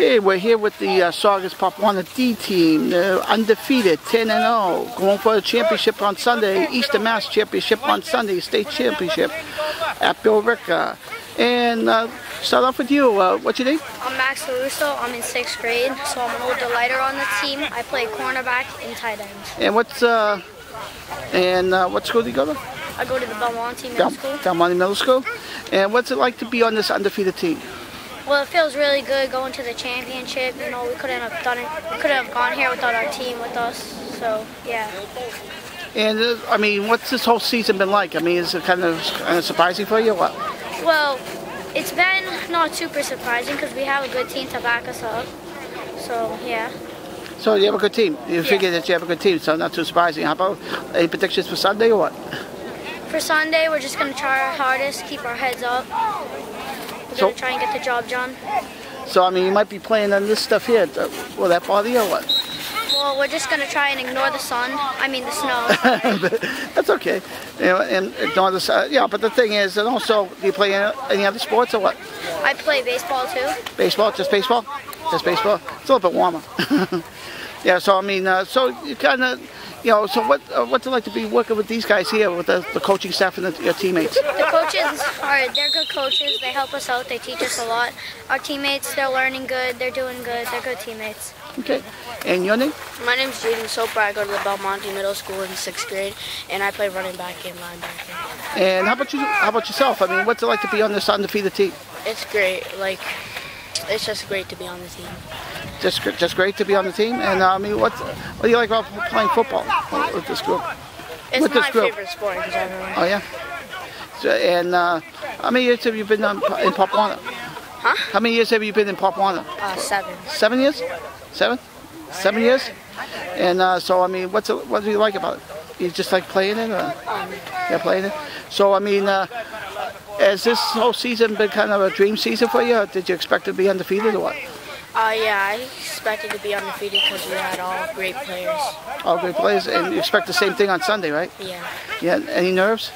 Okay, we're here with the uh, Saugus Pop Warner D team, They're undefeated, 10 and 0, going for the championship on Sunday, Eastern Mass Championship on Sunday, state championship at Bill Billerica. And uh, start off with you. Uh, what's your name? I'm Max Lorusso. I'm in sixth grade, so I'm an older lighter on the team. I play cornerback and tight end. And what's uh, and uh, what school do you go to? I go to the Belmonte Middle Del- School. Delmonte Middle School. And what's it like to be on this undefeated team? Well, it feels really good going to the championship. You know, we couldn't have done it. We couldn't have gone here without our team with us. So yeah. And uh, I mean, what's this whole season been like? I mean, is it kind of kind of surprising for you? or What? Well, it's been not super surprising because we have a good team to back us up. So yeah. So you have a good team. You figure that you have a good team, so not too surprising. How about any predictions for Sunday or what? For Sunday, we're just gonna try our hardest, keep our heads up. So- gonna try and get the job done. So I mean, you might be playing on this stuff here. Uh, Will that bother you or what? Well, we're just gonna try and ignore the sun. I mean the snow. That's okay. You know, and ignore this. Uh, yeah, but the thing is, and also, do you play any, any other sports or what? I play baseball too. Baseball? Just baseball? Just baseball? It's a little bit warmer. yeah. So I mean, uh, so you kind of, you know, so what? Uh, what's it like to be working with these guys here, with the, the coaching staff and the, your teammates? The coaches are they're good coaches. They help us out. They teach us a lot. Our teammates, they're learning good. They're doing good. They're good teammates. Okay. And your name? My name's Jayden Soper. I go to the Belmonte Middle School in sixth grade, and I play running back and linebacker. And how about you? How about yourself? I mean, what's it like to be on this undefeated team? It's great. Like, it's just great to be on the team. Just, just great to be on the team. And uh, I mean, what, what do you like about playing football with this group? It's With this group. favorite sport. Oh yeah. So, and uh, how many years have you been um, in Pop Warner? Huh? How many years have you been in Pop Warner? Uh, seven. Seven years? Seven? Seven years? And uh, so I mean, what's it, what do you like about it? You just like playing it? Or? Yeah, playing it. So I mean, uh, has this whole season been kind of a dream season for you? Or did you expect to be undefeated or what? Uh, yeah, I expected to be undefeated because we had all great players. All great players, and you expect the same thing on Sunday, right? Yeah. Yeah. Any nerves?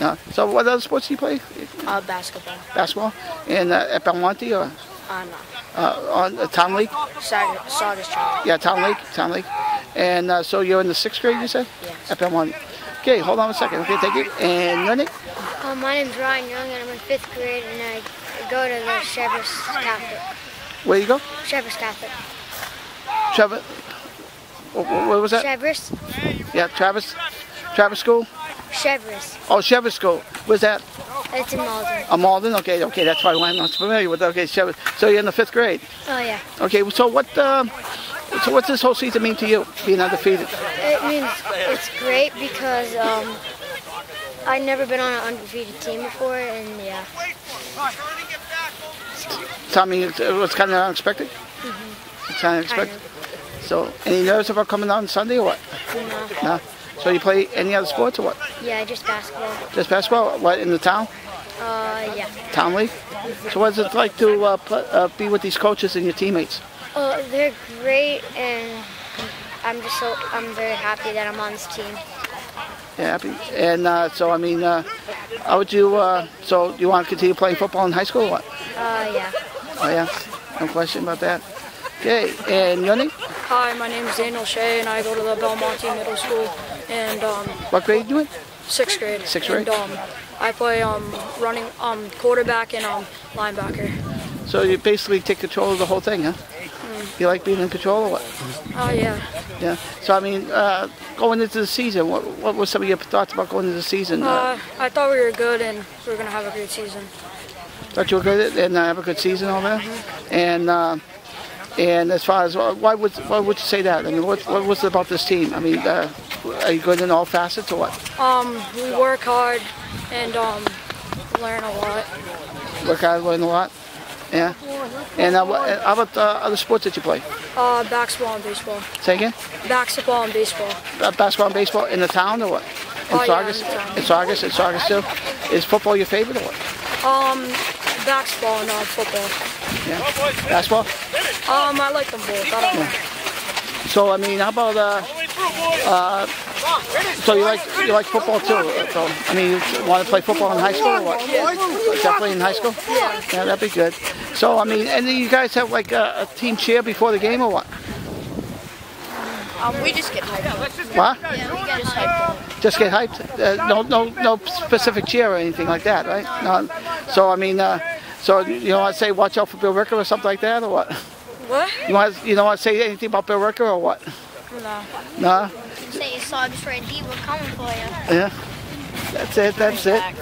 No. So what other sports do you play? Uh, basketball. Basketball? And uh, at Belmonte or Uh, no. uh, on the town league? Saga, Saugus Child. Yeah, town league, town league. And uh, so you're in the sixth grade, you said? Yes. At Belmonte. Okay, hold on a second. Okay, thank you. And your name? Uh, my name's Ryan Young, and I'm in fifth grade, and I go to the Shepherd's Catholic. Where you go? Shepherd's Catholic. Trevor. What, was that? Shepherd's. Yeah, Travis. Travis School. Shepherd's. Oh, Shepherd School. Where's that? It's in Malden. A Malden. Okay, okay, that's why I'm not familiar with. Okay, Shepherd. So you're in the fifth grade. Oh yeah. Okay, so what? Uh, so what's this whole season mean to you, being undefeated? It means it's great because um, I've never been on an undefeated team before, and yeah. Me, it was kind of unexpected. It's kind of Kind unexpected. So, any nerves about coming out on Sunday or what? No. No. So you play any other sports or what? Yeah, just basketball. Just basketball? What in the town? Uh, yeah. Town league? So what's it like to uh, uh, be with these coaches and your teammates? Uh, they're great, and I'm just so I'm very happy that I'm on this team. Yeah, happy. And uh, so I mean, uh, how would you? Uh, so do you want to continue playing football in high school or what? Uh, yeah. Oh yeah, no question about that. Okay, and your name? Hi, my name is Daniel Shea, and I go to the Belmonte Middle School, and um, What grade you in? sixth grade. Sixth grade? And um, I play um, running um, quarterback and um, linebacker. So you basically take control of the whole thing, huh? You like being in control or what? Oh yeah. Yeah. So I mean, uh, going into the season, what what were some of your thoughts about going into the season? Uh, Uh, I thought we were good, and we were gonna have a great season. thought you were good and uh, have a good season over there. And uh, and as far as why would why would you say that? I mean, what what was it about this team? I mean, uh, are you good in all facets or what? Um, we work hard and um, learn a lot. Work hard, learn a lot. Yeah. And uh, what, uh, how about uh, other sports that you play? Uh, basketball and baseball. Say again. Basketball and baseball. Uh, basketball and baseball in the town or what? In Oh, yeah, Saugus? in. In Saugus? In Saugus too? Is football your favorite or what? Um, basketball and uh, football. Yeah. Basketball? Um, I like them both. I don't know. So I mean, how about uh, uh, So you like you like football too? So I mean, you want to play football in high school or what? Definitely in high school. Yeah. Yeah, that'd be good. So I mean, and then you guys have like a, a team cheer before the game or what? Um, we just get hyped. What? Yeah, we get just hyped. Just get hyped? Uh, no, no, no specific cheer or anything like that, right? No. So I mean, uh, so you want to say watch out for Billerica or something like that or what? What? You want you don't want to say anything about Billerica or what? No. No. Say Saugus Red D, we're coming for you. Yeah. That's it. That's it.